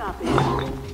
Airdrop.